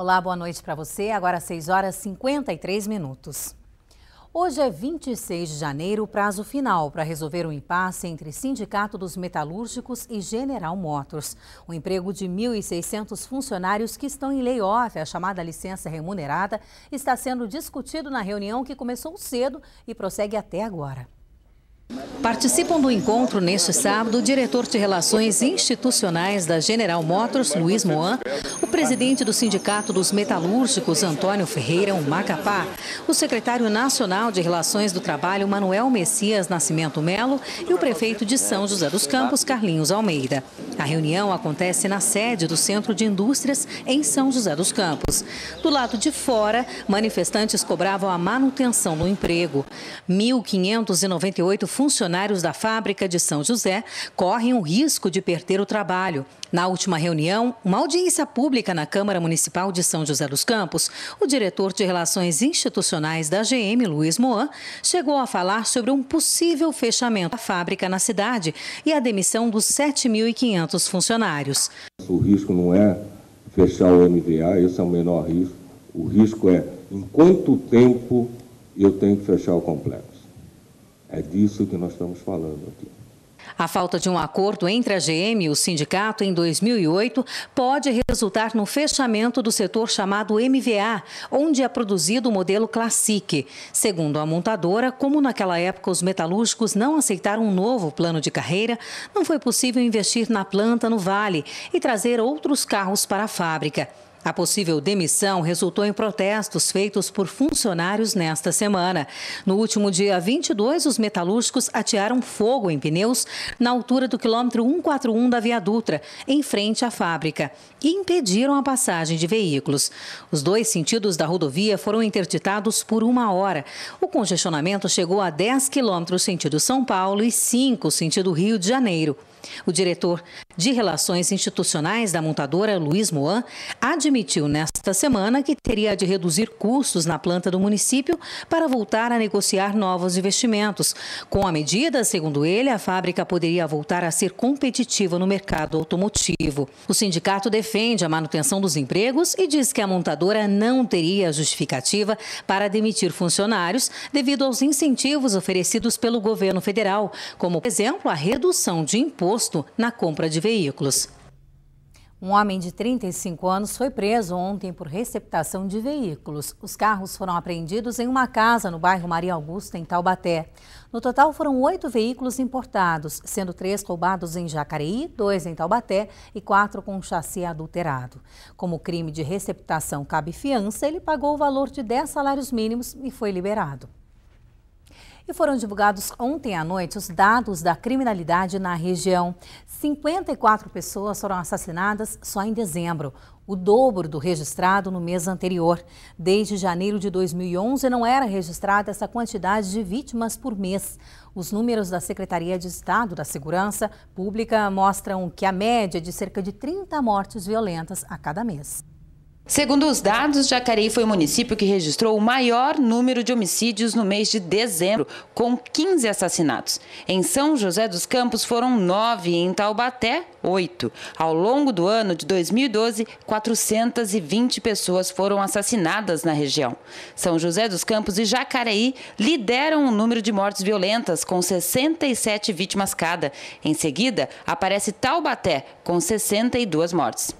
Olá, boa noite para você. Agora 6 horas e 53 minutos. Hoje é 26 de janeiro, prazo final para resolver o impasse entre Sindicato dos Metalúrgicos e General Motors. O emprego de 1.600 funcionários que estão em layoff, a chamada licença remunerada, está sendo discutido na reunião que começou cedo e prossegue até agora. Participam do encontro neste sábado o diretor de Relações Institucionais da General Motors, Luiz Moan, presidente do Sindicato dos Metalúrgicos, Antônio Ferreira Macapá, o secretário nacional de Relações do Trabalho, Manuel Messias Nascimento Melo, e o prefeito de São José dos Campos, Carlinhos Almeida. A reunião acontece na sede do Centro de Indústrias, em São José dos Campos. Do lado de fora, manifestantes cobravam a manutenção do emprego. 1.598 funcionários da fábrica de São José correm o risco de perder o trabalho. Na última reunião, uma audiência pública na Câmara Municipal de São José dos Campos, o diretor de Relações Institucionais da GM, Luiz Moan, chegou a falar sobre um possível fechamento da fábrica na cidade e a demissão dos 7.500 funcionários. O risco não é fechar o MVA, esse é o menor risco. O risco é em quanto tempo eu tenho que fechar o complexo. É disso que nós estamos falando aqui. A falta de um acordo entre a GM e o sindicato em 2008 pode resultar no fechamento do setor chamado MVA, onde é produzido o modelo Classic. Segundo a montadora, como naquela época os metalúrgicos não aceitaram um novo plano de carreira, não foi possível investir na planta no Vale e trazer outros carros para a fábrica. A possível demissão resultou em protestos feitos por funcionários nesta semana. No último dia 22, os metalúrgicos atearam fogo em pneus na altura do quilômetro 141 da Via Dutra, em frente à fábrica, e impediram a passagem de veículos. Os dois sentidos da rodovia foram interditados por uma hora. O congestionamento chegou a 10 quilômetros sentido São Paulo e 5 sentido Rio de Janeiro. O diretor de Relações Institucionais da montadora, Luiz Moan, admitiu nesta semana que teria de reduzir custos na planta do município para voltar a negociar novos investimentos. Com a medida, segundo ele, a fábrica poderia voltar a ser competitiva no mercado automotivo. O sindicato defende a manutenção dos empregos e diz que a montadora não teria justificativa para demitir funcionários devido aos incentivos oferecidos pelo governo federal, como, por exemplo, a redução de imposto na compra de veículos. Um homem de 35 anos foi preso ontem por receptação de veículos. Os carros foram apreendidos em uma casa no bairro Maria Augusta, em Taubaté. No total, foram oito veículos importados, sendo três roubados em Jacareí, dois em Taubaté e quatro com chassi adulterado. Como crime de receptação cabe fiança, ele pagou o valor de 10 salários mínimos e foi liberado. E foram divulgados ontem à noite os dados da criminalidade na região. 54 pessoas foram assassinadas só em dezembro, o dobro do registrado no mês anterior. Desde janeiro de 2011 não era registrada essa quantidade de vítimas por mês. Os números da Secretaria de Estado da Segurança Pública mostram que a média é de cerca de 30 mortes violentas a cada mês. Segundo os dados, Jacareí foi o município que registrou o maior número de homicídios no mês de dezembro, com 15 assassinatos. Em São José dos Campos foram nove e em Taubaté, oito. Ao longo do ano de 2012, 420 pessoas foram assassinadas na região. São José dos Campos e Jacareí lideram o número de mortes violentas, com 67 vítimas cada. Em seguida, aparece Taubaté, com 62 mortes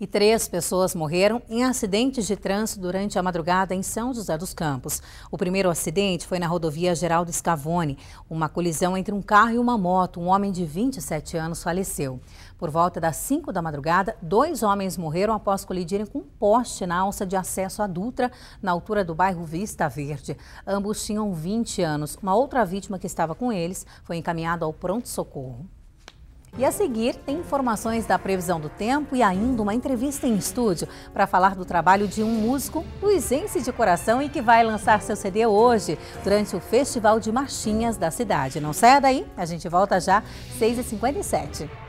e três pessoas morreram em acidentes de trânsito durante a madrugada em São José dos Campos. O primeiro acidente foi na rodovia Geraldo Scavone. Uma colisão entre um carro e uma moto. Um homem de 27 anos faleceu. Por volta das 5 da madrugada, dois homens morreram após colidirem com um poste na alça de acesso à Dutra, na altura do bairro Vista Verde. Ambos tinham 20 anos. Uma outra vítima que estava com eles foi encaminhada ao pronto-socorro. E a seguir, tem informações da previsão do tempo e ainda uma entrevista em estúdio para falar do trabalho de um músico luizense de coração e que vai lançar seu CD hoje, durante o Festival de Marchinhas da cidade. Não saia daí, a gente volta já, 6h57.